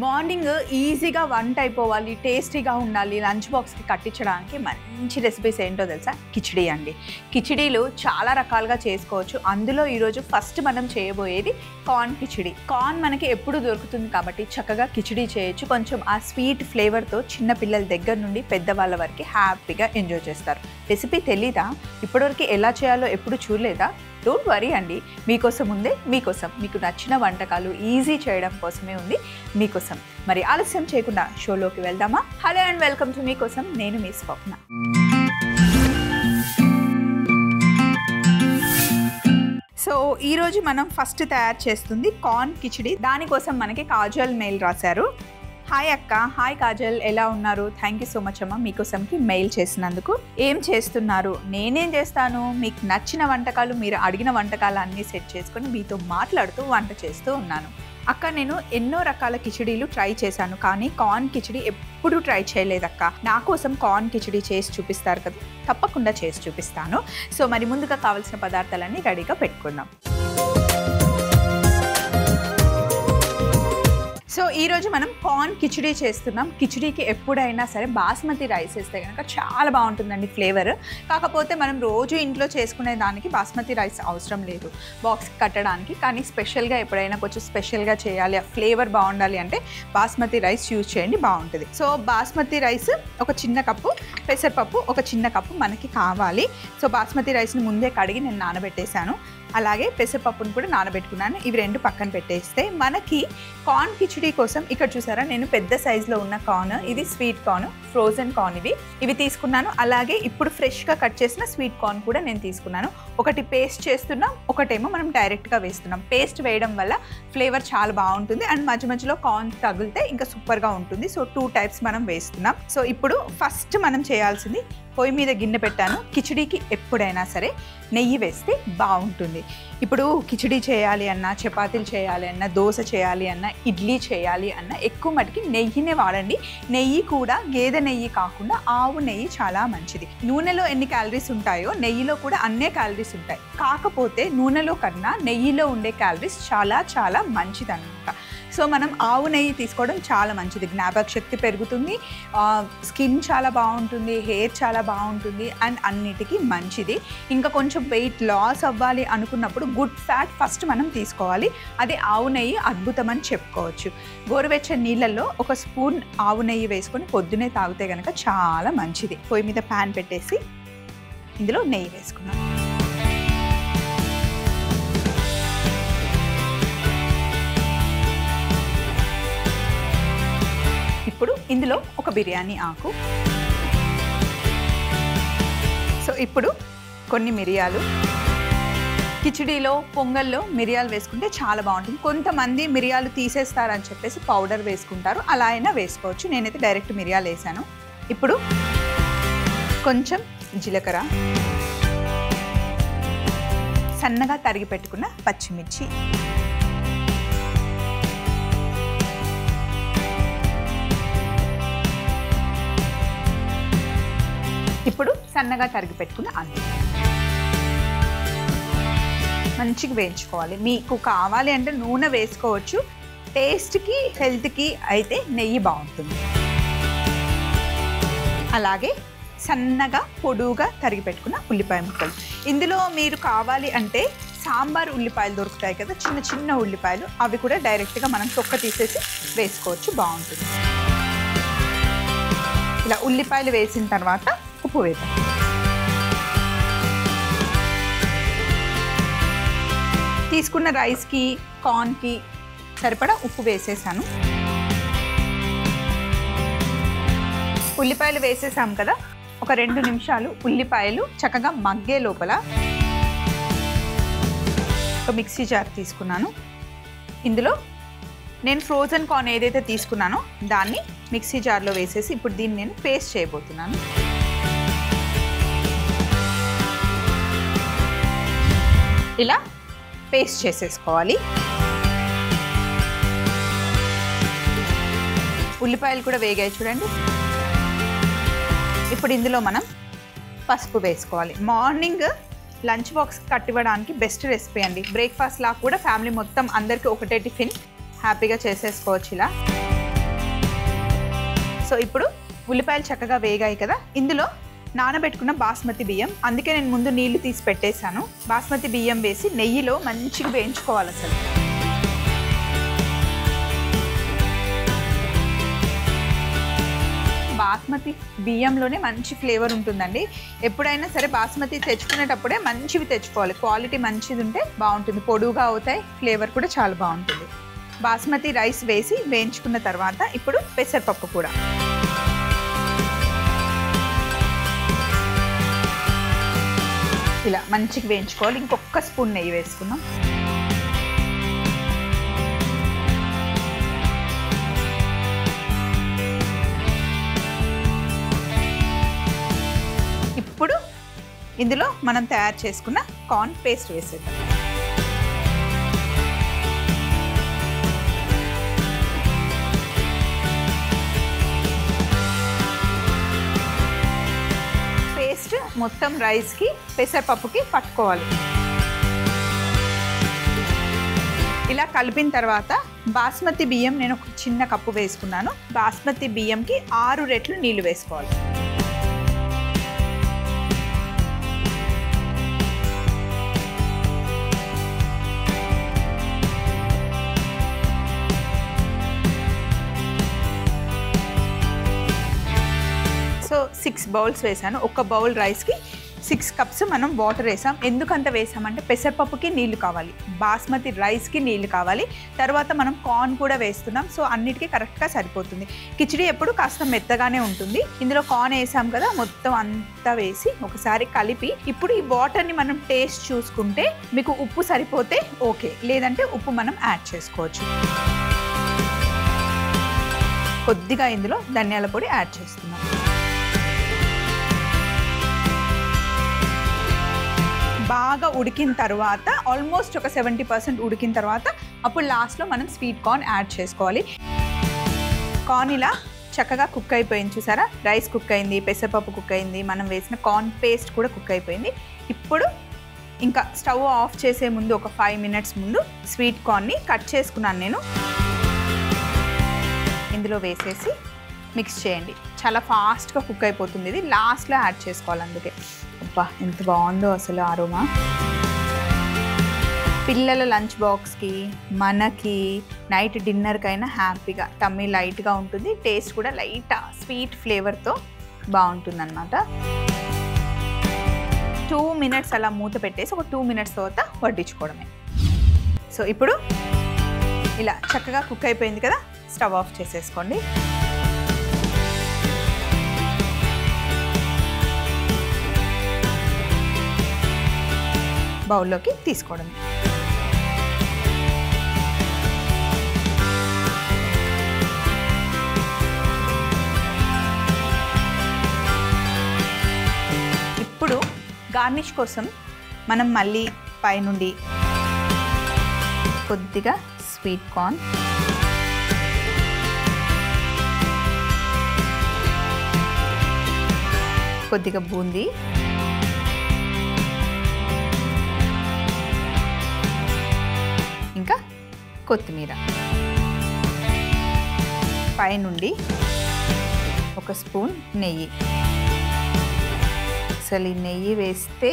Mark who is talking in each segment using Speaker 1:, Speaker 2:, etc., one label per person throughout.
Speaker 1: Morning ఈజీగా వంట అయిపోవాలి టేస్టీగా ఉండాలి లంచ్ బాక్స్కి కట్టించడానికి మంచి రెసిపీస్ ఏంటో తెలుసా? కిచిడి అండి. కిచిడీలు చాలా రకాలుగా చేసుకోవచ్చు. అందులో ఈరోజు ఫస్ట్ మనం చేయబోయేది కార్న్ కిచిడి. కార్న్ మనకి ఎప్పుడు దొరుకుతుంది కాబట్టి చక్కగా కిచిడి చేయొచ్చు. కొంచెం ఆ స్వీట్ ఫ్లేవర్తో చిన్న పిల్లల దగ్గర నుండి పెద్దవాళ్ళ వరకు హ్యాపీగా ఎంజాయ్ చేస్తారు. రెసిపీ తెలీదా? ఇప్పటివరకు ఎలా చేయాలో ఎప్పుడు చూడలేదా? డోంట్ వరీ అండి. మీకోసం ఉందే మీకోసం. మీకు నచ్చిన వంటకాలు ఈజీ చేయడం కోసమే ఉంది మీకోసం. మరి ఆలస్యం చేయకుండా షోలోకి వెళ్దామా? హలో అండ్ వెల్కమ్ టు మీకోసం. నేను మీ స్వప్న. సో ఈరోజు మనం ఫస్ట్ తయారు చేస్తుంది కార్న్ కిచిడి. దానికోసం మనకి కాజల్ మెయిల్ రాశారు. హాయ్ అక్క. హాయ్ కాజల్. ఎలా ఉన్నారు? థ్యాంక్ యూ సో మచ్ అమ్మ. మీకోసంకి మెయిల్ చేసినందుకు. ఏం చేస్తున్నారు? నేనేం చేస్తాను? మీకు నచ్చిన వంటకాలు మీరు అడిగిన వంటకాలు అన్నీ సెట్ చేసుకొని మీతో మాట్లాడుతూ వంట చేస్తూ ఉన్నాను. అక్క నేను ఎన్నో రకాల కిచిడీలు ట్రై చేశాను. కానీ కార్న్ కిచిడి ఎప్పుడు ట్రై చేయలేదక్క నా కోసం కార్న్ కిచిడి చేసి చూపిస్తారు కదా. తప్పకుండా చేసి చూపిస్తాను. సో మరి ముందుగా కావాల్సిన పదార్థాలన్నీ రెడీగా పెట్టుకుందాం. సో ఈరోజు మనం కార్న్ కిచిడీ చేస్తున్నాం. కిచిడీకి ఎప్పుడైనా సరే బాస్మతి రైస్ వేస్తే కనుక చాలా బాగుంటుందండి ఫ్లేవర్. కాకపోతే మనం రోజు ఇంట్లో చేసుకునే దానికి బాస్మతి రైస్ అవసరం లేదు. బాక్స్ కట్టడానికి. కానీ స్పెషల్గా ఎప్పుడైనా కొంచెం స్పెషల్గా చేయాలి ఆ ఫ్లేవర్ బాగుండాలి అంటే బాస్మతి రైస్ యూజ్ చేయండి బాగుంటుంది. సో బాస్మతి రైస్ ఒక చిన్న కప్పు పెసరపప్పు ఒక చిన్న కప్పు మనకి కావాలి. సో బాస్మతి రైస్ని ముందే కడిగి నేను నానబెట్టేశాను. అలాగే పెసరపప్పును కూడా నానబెట్టుకున్నాను. ఇవి రెండు పక్కన పెట్టేస్తే మనకి కార్న్ కిచిడీ కోసం ఇక్కడ చూసారా నేను పెద్ద సైజులో ఉన్న కార్న్ ఇది స్వీట్ కార్న్ ఫ్రోజన్ కార్న్ ఇవి. ఇవి తీసుకున్నాను. అలాగే ఇప్పుడు ఫ్రెష్గా కట్ చేసిన స్వీట్ కార్న్ కూడా నేను తీసుకున్నాను. ఒకటి పేస్ట్ చేస్తున్నాం ఒకటేమో మనం డైరెక్ట్గా వేస్తున్నాం. పేస్ట్ వేయడం వల్ల ఫ్లేవర్ చాలా బాగుంటుంది. అండ్ మధ్య మధ్యలో కార్న్ తగిలితే ఇంకా సూపర్గా ఉంటుంది. సో టూ టైప్స్ మనం వేస్తున్నాం. సో ఇప్పుడు ఫస్ట్ మనం చేయాల్సింది పొయ్యి మీద గిన్నె పెట్టాను. కిచిడీకి ఎప్పుడైనా సరే నెయ్యి వేస్తే బాగుంటుంది. ఇప్పుడు కిచిడీ చేయాలి అన్నా చపాతీలు చేయాలి అన్నా దోశ చేయాలి అన్నా ఇడ్లీ చేయాలి అన్నా ఎక్కువ మటుకి నెయ్యినే వాడండి. నెయ్యి కూడా గేదె నెయ్యి కాకుండా ఆవు నెయ్యి చాలా మంచిది. నూనెలో ఎన్ని క్యాలరీస్ ఉంటాయో నెయ్యిలో కూడా అన్నే క్యాలరీస్ ఉంటాయి. కాకపోతే నూనెలో కన్నా నెయ్యిలో ఉండే క్యాలరీస్ చాలా చాలా మంచిదనమాట. సో మనం ఆవు నెయ్యి తీసుకోవడం చాలా మంచిది. జ్ఞాపక శక్తి పెరుగుతుంది స్కిన్ చాలా బాగుంటుంది హెయిర్ చాలా బాగుంటుంది అండ్ అన్నిటికీ మంచిది. ఇంకా కొంచెం వెయిట్ లాస్ అవ్వాలి అనుకున్నప్పుడు గుడ్ ఫ్యాట్ ఫస్ట్ మనం తీసుకోవాలి. అది ఆవు నెయ్యి అద్భుతం అని చెప్పుకోవచ్చు. గోరువెచ్చని నీళ్ళల్లో ఒక స్పూన్ ఆవు నెయ్యి వేసుకొని పొద్దునే తాగితే కనుక చాలా మంచిది. పొయ్యి మీద ప్యాన్ పెట్టేసి ఇందులో నెయ్యి వేసుకున్నాం ఇందులో ఒక బిర్యానీ ఆకు. సో ఇప్పుడు కొన్ని మిరియాలు. కిచిడీలో పొంగల్లో మిరియాలు వేసుకుంటే చాలా బాగుంటుంది. కొంతమంది మిరియాలు తీసేస్తారని చెప్పేసి పౌడర్ వేసుకుంటారు. అలా అయినా వేసుకోవచ్చు. నేనైతే డైరెక్ట్ మిరియాలు వేసాను. ఇప్పుడు కొంచెం జీలకర్ర. సన్నగా తరిగి పెట్టుకున్న పచ్చిమిర్చి. ఇప్పుడు సన్నగా తరిగి పెట్టుకున్న అల్లం. మంచిగా వేయించుకోవాలి. మీకు కావాలి అంటే నూనె వేసుకోవచ్చు. టేస్ట్కి హెల్త్కి అయితే నెయ్యి బాగుంటుంది. అలాగే సన్నగా పొడువుగా తరిగి పెట్టుకున్న ఉల్లిపాయ ముక్కలు. ఇందులో మీరు కావాలి అంటే సాంబార్ ఉల్లిపాయలు దొరుకుతాయి కదా చిన్న చిన్న ఉల్లిపాయలు అవి కూడా డైరెక్ట్గా మనం తొక్క తీసేసి వేసుకోవచ్చు బాగుంటుంది. ఇలా ఉల్లిపాయలు వేసిన తర్వాత ఉప్పు తీసుకున్న రైస్కి కార్న్కి సరిపడా ఉప్పు వేసేసాను. ఉల్లిపాయలు వేసేసాం కదా ఒక రెండు నిమిషాలు ఉల్లిపాయలు చక్కగా మగ్గే లోపల ఒక మిక్సీ జార్ తీసుకున్నాను. ఇందులో నేను ఫ్రోజన్ కార్న్ ఏదైతే తీసుకున్నానో దాన్ని మిక్సీ జార్లో వేసేసి ఇప్పుడు దీన్ని నేను పేస్ట్ చేయబోతున్నాను. ఇలా పేస్ట్ చేసేసుకోవాలి. ఉల్లిపాయలు కూడా వేగాయి చూడండి. ఇప్పుడు ఇందులో మనం పసుపు వేసుకోవాలి. మార్నింగ్ లంచ్ బాక్స్ కట్టివ్వడానికి బెస్ట్ రెసిపీ అండి. బ్రేక్ఫాస్ట్ లా కూడా ఫ్యామిలీ మొత్తం అందరికీ ఒకటే టిఫిన్. హ్యాపీగా చేసేసుకోవచ్చు ఇలా. సో ఇప్పుడు ఉల్లిపాయలు చక్కగా వేగాయి కదా. ఇందులో నానబెట్టుకున్న బాస్మతి బియ్యం. అందుకే నేను ముందు నీళ్ళు తీసి పెట్టేశాను. బాస్మతి బియ్యం వేసి నెయ్యిలో మంచిగా వేయించుకోవాలి అసలు. బాస్మతి బియ్యంలోనే మంచి ఫ్లేవర్ ఉంటుందండి. ఎప్పుడైనా సరే బాస్మతి తెచ్చుకునేటప్పుడే మంచివి తెచ్చుకోవాలి. క్వాలిటీ మంచిది ఉంటే బాగుంటుంది. పొడువుగా అవుతాయి. ఫ్లేవర్ కూడా చాలా బాగుంటుంది. బాస్మతి రైస్ వేసి వేయించుకున్న తర్వాత ఇప్పుడు పెసరపప్పు కూడా. ఇలా మంచిగా వేయించుకోవాలి. ఇంకొక స్పూన్ నెయ్యి వేసుకుందాం. ఇప్పుడు ఇందులో మనం తయారు చేసుకున్న కార్న్ పేస్ట్ వేసేద్దాం. మొత్తం రైస్కి పెసరపప్పుకి పట్టుకోవాలి. ఇలా కలిపిన తర్వాత బాస్మతి బియ్యం నేను ఒక చిన్న కప్పు వేసుకున్నాను. బాస్మతి బియ్యంకి ఆరు రెట్లు నీళ్ళు వేసుకోవాలి. సిక్స్ బౌల్స్ వేసాను ఒక బౌల్ రైస్కి సిక్స్ కప్స్ మనం వాటర్ వేసాం. ఎందుకంత వేసామంటే పెసరపప్పుకి నీళ్ళు కావాలి. బాస్మతి రైస్కి నీళ్ళు కావాలి. తర్వాత మనం కార్న్ కూడా వేస్తున్నాం. సో అన్నిటికీ కరెక్ట్గా సరిపోతుంది. కిచిడి ఎప్పుడు కాస్త మెత్తగానే ఉంటుంది. ఇందులో కార్న్ వేసాం కదా మొత్తం అంతా వేసి ఒకసారి కలిపి ఇప్పుడు ఈ వాటర్ని మనం టేస్ట్ చూసుకుంటే మీకు ఉప్పు సరిపోతే ఓకే. లేదంటే ఉప్పు మనం యాడ్ చేసుకోవచ్చు. కొద్దిగా ఇందులో ధనియాల పొడి యాడ్ చేస్తున్నాం. బాగా ఉడికిన తర్వాత ఆల్మోస్ట్ ఒక సెవెంటీ పర్సెంట్ ఉడికిన తర్వాత అప్పుడు లాస్ట్లో మనం స్వీట్ కార్న్ యాడ్ చేసుకోవాలి. కార్న్ ఇలా చక్కగా కుక్ అయిపోయింది చూసారా? రైస్ కుక్ అయింది పెసరపప్పు కుక్ అయింది మనం వేసిన కార్న్ పేస్ట్ కూడా కుక్ అయిపోయింది. ఇప్పుడు ఇంకా స్టవ్ ఆఫ్ చేసే ముందు ఒక ఫైవ్ మినిట్స్ ముందు స్వీట్ కార్న్ని కట్ చేసుకున్నాను నేను. ఇందులో వేసేసి మిక్స్ చేయండి. చాలా ఫాస్ట్గా కుక్ అయిపోతుంది ఇది. లాస్ట్లో యాడ్ చేసుకోవాలి అందుకే. అబ్బా ఎంత బాగుందో అసలు ఆరోమా. పిల్లల లంచ్ బాక్స్కి మనకి నైట్ డిన్నర్కైనా హ్యాపీగా తమ్మి లైట్గా ఉంటుంది టేస్ట్ కూడా లైట్ స్వీట్ ఫ్లేవర్తో బాగుంటుంది అనమాట టూ మినిట్స్ అలా మూత పెట్టేసి ఒక టూ మినిట్స్ తర్వాత వడ్డించుకోవడమే. సో ఇప్పుడు ఇలా చక్కగా కుక్ అయిపోయింది కదా స్టవ్ ఆఫ్ చేసేసుకోండి. బౌల్లోకి తీసుకోవడం. ఇప్పుడు గార్నిష్ కోసం మనం మళ్ళీ పైనుండి కొద్దిగా స్వీట్ కార్న్. కొద్దిగా బూందీ. కొత్తిమీర. పైనుండి ఒక స్పూన్ నెయ్యి. అసలు ఈ నెయ్యి వేస్తే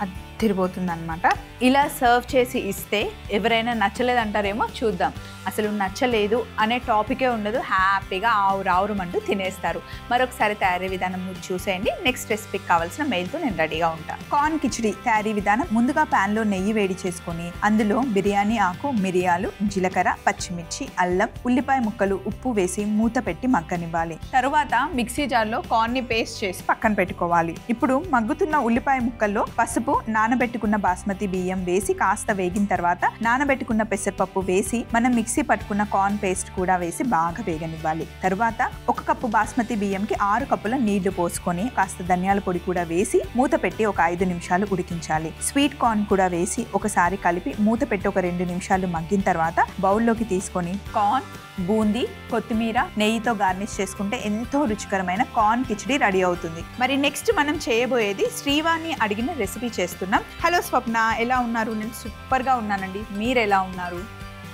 Speaker 1: అద్దరిపోతుంది అనమాట ఇలా సర్వ్ చేసి ఇస్తే ఎవరైనా నచ్చలేదంటారేమో చూద్దాం. అసలు నచ్చలేదు అనే టాపికే ఉండదు. హ్యాపీగా ఆవురు ఆవురమంటూ తినేస్తారు. మరొకసారి తయారీ విధానం మీరు చూసేయండి. నెక్స్ట్ రెసిపీకి కావాల్సిన మెయిల్తో నేను రెడీగా ఉంటాను కార్న్ కిచిడి తయారీ విధానం ముందుగా ప్యాన్లో నెయ్యి వేడి చేసుకొని అందులో బిర్యానీ ఆకు మిరియాలు జీలకర్ర పచ్చిమిర్చి అల్లం ఉల్లిపాయ ముక్కలు ఉప్పు వేసి మూత పెట్టి మగ్గనివ్వాలి. తరువాత మిక్సీ జార్లో కార్న్ని పేస్ట్ చేసి పక్కన పెట్టుకోవాలి. ఇప్పుడు మగ్గుతున్న ఉల్లిపాయ ముక్కల్లో పసుపు నానబెట్టుకున్న బాస్మతి బియ్యం బియ్యం వేసి కాస్త వేగిన తర్వాత నానబెట్టుకున్న పెసరపప్పు వేసి మనం మిక్సీ పట్టుకున్న కార్న్ పేస్ట్ కూడా వేసి బాగా వేగనివ్వాలి. తరువాత ఒక కప్పు బాస్మతి బియ్యంకి ఆరు కప్పుల నీళ్ళు పోసుకొని కాస్త ధనియాల పొడి కూడా వేసి మూత పెట్టి ఒక ఐదు నిమిషాలు ఉడికించాలి. స్వీట్ కార్న్ కూడా వేసి ఒకసారి కలిపి మూత పెట్టి ఒక రెండు నిమిషాలు మగ్గిన తర్వాత బౌల్లోకి తీసుకొని కార్న్ బూందీ కొత్తిమీర నెయ్యితో గార్నిష్ చేసుకుంటే ఎంతో రుచికరమైన కార్న్ కిచడీ రెడీ అవుతుంది. మరి నెక్స్ట్ మనం చేయబోయేది శ్రీవాణి అడిగిన రెసిపీ చేస్తున్నాం. హలో స్వప్న ఎలా ఉన్నారు? నేను సూపర్గా ఉన్నానండి. మీరు ఎలా ఉన్నారు?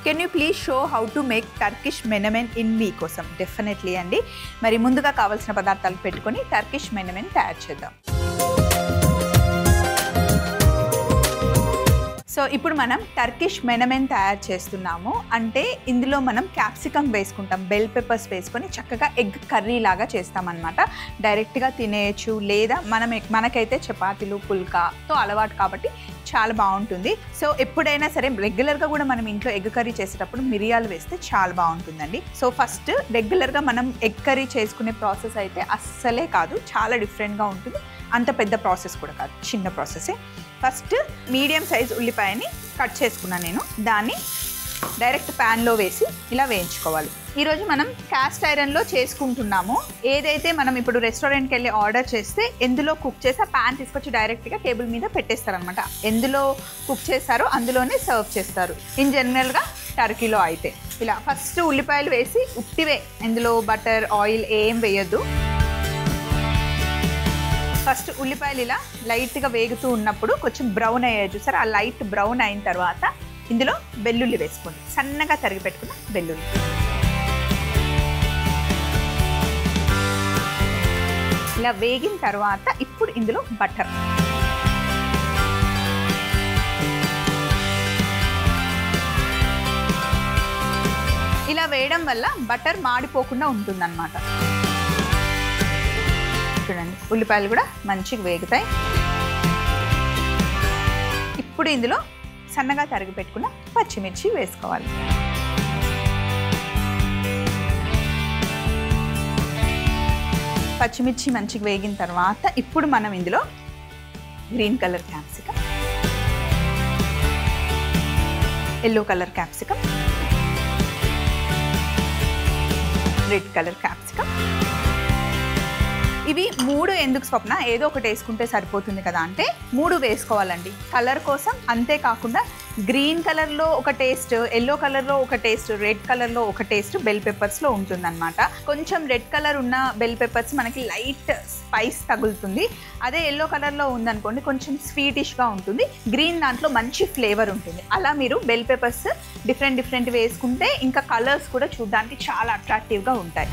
Speaker 1: Can you please show how to make Turkish menemen in మీ కోసం? డెఫినెట్లీ అండి. మరి ముందుగా కావాల్సిన పదార్థాలు పెట్టుకొని టర్కిష్ మెనమెన్ తయారు చేద్దాం. సో ఇప్పుడు మనం టర్కిష్ మెనమెన్ తయారు చేస్తున్నాము. అంటే ఇందులో మనం క్యాప్సికమ్ వేసుకుంటాం. బెల్ పెప్పర్స్ వేసుకొని చక్కగా ఎగ్ కర్రీ లాగా చేస్తామన్నమాట. డైరెక్ట్గా తినేయచ్చు. లేదా మనం మనకైతే చపాతీలు పుల్కాతో అలవాటు కాబట్టి చాలా బాగుంటుంది. సో ఎప్పుడైనా సరే రెగ్యులర్గా కూడా మనం ఇంట్లో ఎగ్ కర్రీ చేసేటప్పుడు మిరియాలు వేస్తే చాలా బాగుంటుందండి. సో ఫస్ట్ రెగ్యులర్గా మనం ఎగ్ కర్రీ చేసుకునే ప్రాసెస్ అయితే అస్సలే కాదు. చాలా డిఫరెంట్గా ఉంటుంది. అంత పెద్ద ప్రాసెస్ కూడా కాదు. చిన్న ప్రాసెసే ఫస్ట్ మీడియం సైజ్ ఉల్లిపాయని కట్ చేసుకున్నాను నేను. దాన్ని డైరెక్ట్ ప్యాన్లో వేసి ఇలా వేయించుకోవాలి. ఈరోజు మనం క్యాస్ట్ ఐరన్లో చేసుకుంటున్నాము. ఏదైతే మనం ఇప్పుడు రెస్టారెంట్కి వెళ్ళి ఆర్డర్ చేస్తే ఎందులో కుక్ చేసి ఆ ప్యాన్ తీసుకొచ్చి డైరెక్ట్గా టేబుల్ మీద పెట్టేస్తారనమాట ఎందులో కుక్ చేస్తారో అందులోనే సర్వ్ చేస్తారు. ఇన్ జనరల్గా టర్కీలో అయితే. ఇలా ఫస్ట్ ఉల్లిపాయలు వేసి ఉట్టివే ఇందులో బటర్ ఆయిల్ ఏం వేయొద్దు. ఫస్ట్ ఉల్లిపాయలు ఇలా లైట్గా వేగుతూ ఉన్నప్పుడు కొంచెం బ్రౌన్ అయ్యాయి చూసారు? ఆ లైట్ బ్రౌన్ అయిన తర్వాత ఇందులో వెల్లుల్లి వేసుకోండి. సన్నగా తరిగి పెట్టుకున్న వెల్లుల్లి. ఇలా వేగిన తర్వాత ఇప్పుడు ఇందులో బటర్. ఇలా వేయడం వల్ల బటర్ మాడిపోకుండా ఉంటుందన్నమాట. చూడండి. ఉల్లిపాయలు కూడా మంచిగా వేగుతాయి. ఇప్పుడు ఇందులో సన్నగా తరిగి పెట్టుకున్న పచ్చిమిర్చి వేసుకోవాలి. పచ్చిమిర్చి మంచిగా వేగిన తర్వాత ఇప్పుడు మనం ఇందులో green colour capsicum yellow colour capsicum red colour capsicum ఇవి మూడు ఎందుకు స్వప్న? ఏదో ఒకటి వేసుకుంటే సరిపోతుంది కదా అంటే మూడు వేసుకోవాలండి. కలర్ కోసం అంతేకాకుండా గ్రీన్ కలర్లో ఒక టేస్ట్ ఎల్లో కలర్లో ఒక టేస్ట్ రెడ్ కలర్లో ఒక టేస్ట్ బెల్ పెప్పర్స్లో ఉంటుందన్నమాట. కొంచెం రెడ్ కలర్ ఉన్న బెల్ పెప్పర్స్ మనకి లైట్ స్పైస్ తగులుతుంది. అదే ఎల్లో కలర్లో ఉందనుకోండి కొంచెం స్వీటిష్గా ఉంటుంది. గ్రీన్ దాంట్లో మంచి ఫ్లేవర్ ఉంటుంది. అలా మీరు బెల్ పెప్పర్స్ డిఫరెంట్ డిఫరెంట్ వేసుకుంటే ఇంకా కలర్స్ కూడా చూడడానికి చాలా అట్రాక్టివ్గా ఉంటాయి.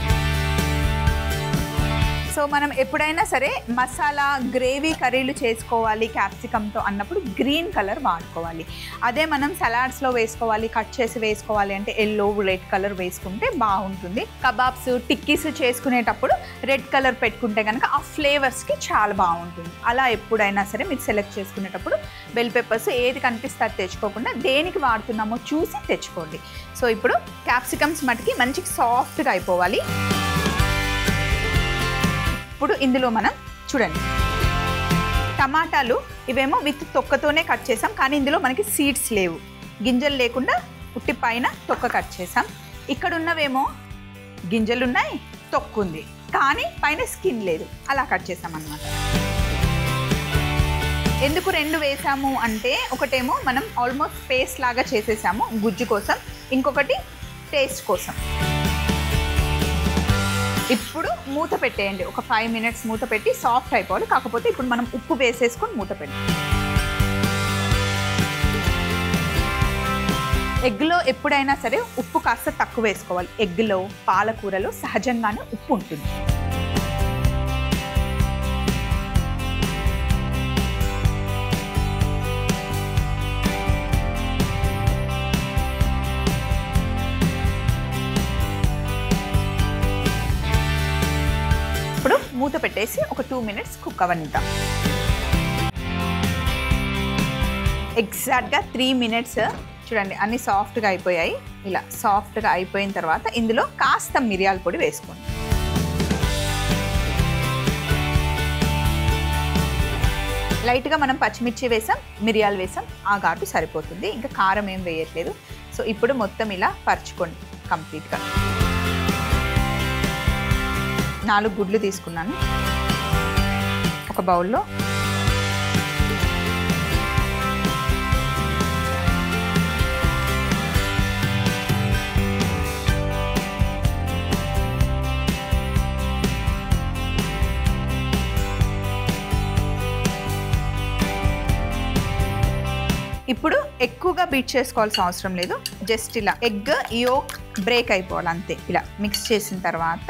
Speaker 1: సో మనం ఎప్పుడైనా సరే మసాలా గ్రేవీ కర్రీలు చేసుకోవాలి క్యాప్సికమ్తో అన్నప్పుడు గ్రీన్ కలర్ వాడుకోవాలి. అదే మనం సలాడ్స్లో వేసుకోవాలి కట్ చేసి వేసుకోవాలి అంటే ఎల్లో రెడ్ కలర్ వేసుకుంటే బాగుంటుంది. కబాబ్స్ టిక్కీస్ చేసుకునేటప్పుడు రెడ్ కలర్ పెట్టుకుంటే కనుక ఆ ఫ్లేవర్స్కి చాలా బాగుంటుంది. అలా ఎప్పుడైనా సరే మీరు సెలెక్ట్ చేసుకునేటప్పుడు బెల్ పెప్పర్స్ ఏది కనిపిస్తే అది తెచ్చుకోకుండా దేనికి వాడుతున్నామో చూసి తెచ్చుకోండి. సో ఇప్పుడు క్యాప్సికమ్స్ మటుకి మంచి సాఫ్ట్గా అయిపోవాలి. ఇప్పుడు ఇందులో మనం చూడండి. టమాటాలు ఇవేమో విత్ తొక్కతోనే కట్ చేసాం కానీ ఇందులో మనకి సీడ్స్ లేవు. గింజలు లేకుండా ఉట్టి పైన తొక్క కట్ చేసాం. ఇక్కడ ఉన్నవేమో గింజలు ఉన్నాయి తొక్కు ఉంది కానీ పైన స్కిన్ లేదు. అలా కట్ చేసాం అన్నమాట. ఎందుకు రెండు వేసాము అంటే ఒకటేమో మనం ఆల్మోస్ట్ పేస్ట్ లాగా చేసేసాము గుజ్జు కోసం ఇంకొకటి టేస్ట్ కోసం. ఇప్పుడు మూత పెట్టేయండి. ఒక ఫైవ్ మినిట్స్ మూత పెట్టి సాఫ్ట్ అయిపోవాలి. కాకపోతే ఇప్పుడు మనం ఉప్పు వేసేసుకొని మూత పెట్టి ఎగ్లో ఎప్పుడైనా సరే ఉప్పు కాస్త తక్కువ వేసుకోవాలి. ఎగ్లో పాలకూరలో సహజంగానే ఉప్పు ఉంటుంది. ఒక టూ మినిట్స్ కుక్ అవనిద్దాం. ఎగ్జాక్ట్గా త్రీ మినిట్స్ చూడండి అన్ని సాఫ్ట్గా అయిపోయాయి. ఇలా సాఫ్ట్గా అయిపోయిన తర్వాత ఇందులో కాస్త మిరియాల పొడి వేసుకోండి. లైట్గా మనం పచ్చిమిర్చి వేసాం మిరియాలు వేసాం ఆ ఘాటు సరిపోతుంది. ఇంకా కారం ఏం వేయట్లేదు. సో ఇప్పుడు మొత్తం ఇలా పరచుకోండి కంప్లీట్గా. నాలుగు గుడ్లు తీసుకున్నాను. ఒక బౌల్లో. ఇప్పుడు ఎక్కువగా బీట్ చేసుకోవాల్సిన అవసరం లేదు. జస్ట్ ఇలా ఎగ్ యోక్ బ్రేక్ అయిపోవాలి అంతే. ఇలా మిక్స్ చేసిన తర్వాత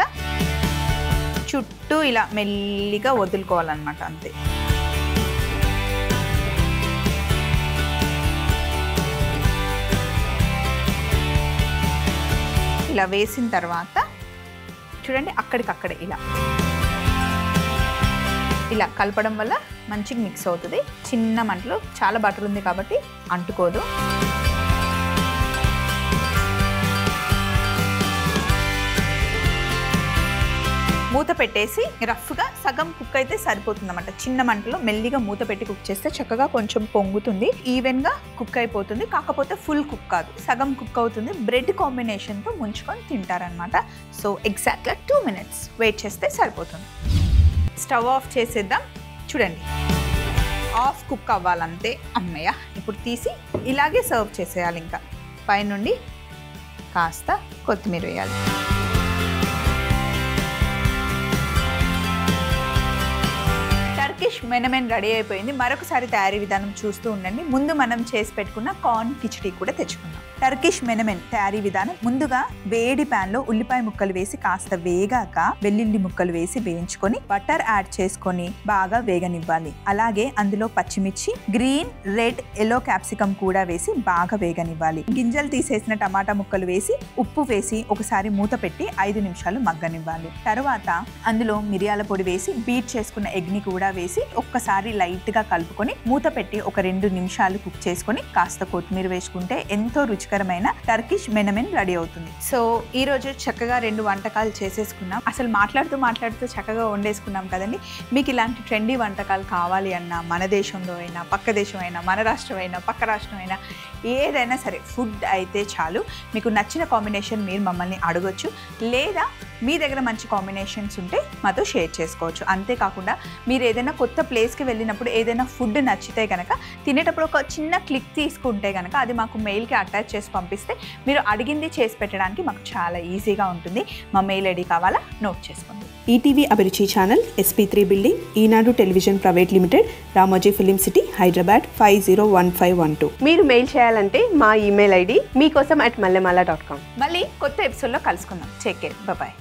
Speaker 1: చుట్టూ ఇలా మెల్లిగా వదులుకోవాలన్నమాట అంతే. ఇలా వేసిన తర్వాత చూడండి అక్కడికక్కడే ఇలా. ఇలా కలపడం వల్ల మంచిగా మిక్స్ అవుతుంది. చిన్న మంటలో చాలా బటర్ ఉంది కాబట్టి అంటుకోదు. మూత పెట్టేసి రఫ్గా సగం కుక్ అయితే సరిపోతుంది అనమాట చిన్న మంటలో మెల్లిగా మూత పెట్టి కుక్ చేస్తే చక్కగా కొంచెం పొంగుతుంది. ఈవెన్గా కుక్ అయిపోతుంది. కాకపోతే ఫుల్ కుక్ కాదు. సగం కుక్ అవుతుంది. బ్రెడ్ కాంబినేషన్తో ముంచుకొని తింటారనమాట సో ఎగ్జాక్ట్గా టూ మినిట్స్ వెయిట్ చేస్తే సరిపోతుంది. స్టవ్ ఆఫ్ చేసేద్దాం. చూడండి. ఆఫ్ కుక్ అవ్వాలంతే అమ్మయ్య. ఇప్పుడు తీసి ఇలాగే సర్వ్ చేసేయాలి ఇంకా పైనుండి కాస్త కొత్తిమీర వేయాలి. డిష్ మెనమెన్ రెడీ అయిపోయింది. మరొకసారి తయారీ విధానం చూస్తూ ఉండండి. ముందు మనం చేసి పెట్టుకున్న కార్న్ కిచడీ కూడా తెచ్చుకుందాం. టర్కిష్ మెనమెన్ తయారీ విధానం ముందుగా వేడి ప్యాన్లో ఉల్లిపాయ ముక్కలు వేసి కాస్త వేగాక వెల్లుల్లి ముక్కలు వేసి వేయించుకొని బటర్ యాడ్ చేసుకొని బాగా వేగనివ్వాలి. అలాగే అందులో పచ్చిమిర్చి గ్రీన్ రెడ్ ఎల్లో క్యాప్సికమ్ కూడా వేసి బాగా వేగనివ్వాలి. గింజలు తీసేసిన టమాటా ముక్కలు వేసి ఉప్పు వేసి ఒకసారి మూత పెట్టి ఐదు నిమిషాలు మగ్గనివ్వాలి. తర్వాత అందులో మిరియాల పొడి వేసి బీట్ చేసుకున్న ఎగ్ని కూడా వేసి ఒక్కసారి లైట్గా కలుపుకొని మూత పెట్టి ఒక రెండు నిమిషాలు కుక్ చేసుకొని కాస్త కొత్తిమీర వేసుకుంటే ఎంతో రుచికరమైన టర్కిష్ మెనమెన్ రెడీ అవుతుంది. సో ఈ రోజు చక్కగా రెండు వంటకాలు చేసేసుకున్నాం. అసలు మాట్లాడుతూ మాట్లాడుతూ చక్కగా వండేసుకున్నాం కదండి. మీకు ఇలాంటి ట్రెండీ వంటకాలు కావాలి అన్నా మన దేశంలో అయినా పక్క దేశం అయినా మన రాష్ట్రం అయినా పక్క రాష్ట్రం అయినా ఏదైనా సరే ఫుడ్ అయితే చాలు. మీకు నచ్చిన కాంబినేషన్ మీరు మమ్మల్ని అడగొచ్చు. లేదా మీ దగ్గర మంచి కాంబినేషన్స్ ఉంటే మాతో షేర్ చేసుకోవచ్చు. అంతేకాకుండా మీరు ఏదైనా కొత్త ప్లేస్కి వెళ్ళినప్పుడు ఏదైనా ఫుడ్ నచ్చితే కనుక తినేటప్పుడు ఒక చిన్న క్లిక్ తీసుకుంటే కనుక అది మాకు మెయిల్కి అటాచ్ చేసి పంపిస్తే మీరు అడిగింది చేసి పెట్టడానికి మాకు చాలా ఈజీగా ఉంటుంది. మా మెయిల్ ఐడి కావాలా నోట్ చేసుకోండి.
Speaker 2: ETV Abhiruchi channel SP three building Eenadu television private limited Ramoji film city Hyderabad five zero one five one two
Speaker 3: మీరు మెయిల్ చేయాలంటే మా ఈమెయిల్ ఐడి మీకోసం అట్ మల్లెమాల డాట్ కామ్
Speaker 1: మళ్ళీ కొత్త ఎపిసోడ్లో కలుసుకుందాం. Check bye